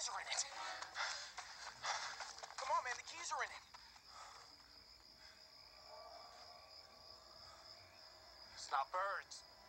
keys are in it. Come on, man, the keys are in it. It's not birds.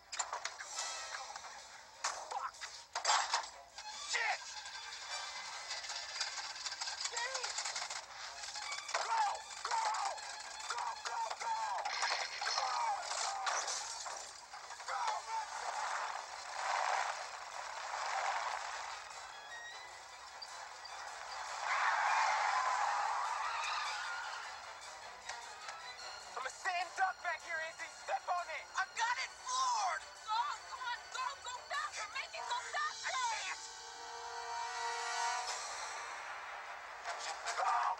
Go!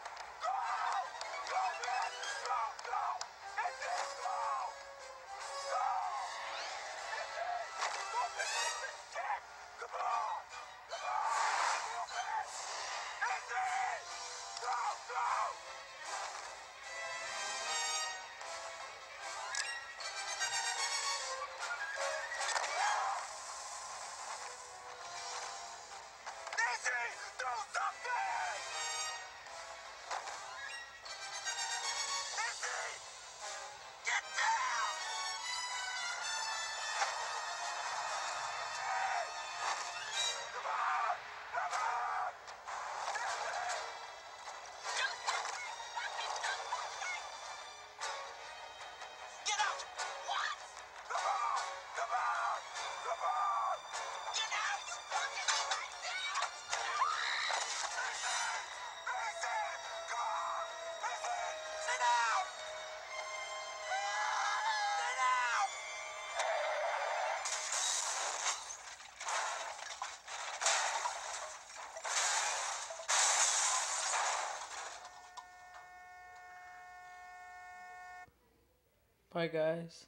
Bye, guys.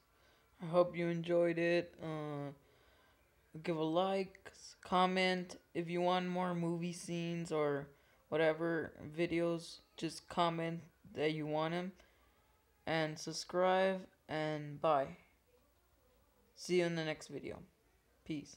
I hope you enjoyed it. Uh, give a like, comment. If you want more movie scenes or whatever videos, just comment that you want them. And subscribe. And bye. See you in the next video. Peace.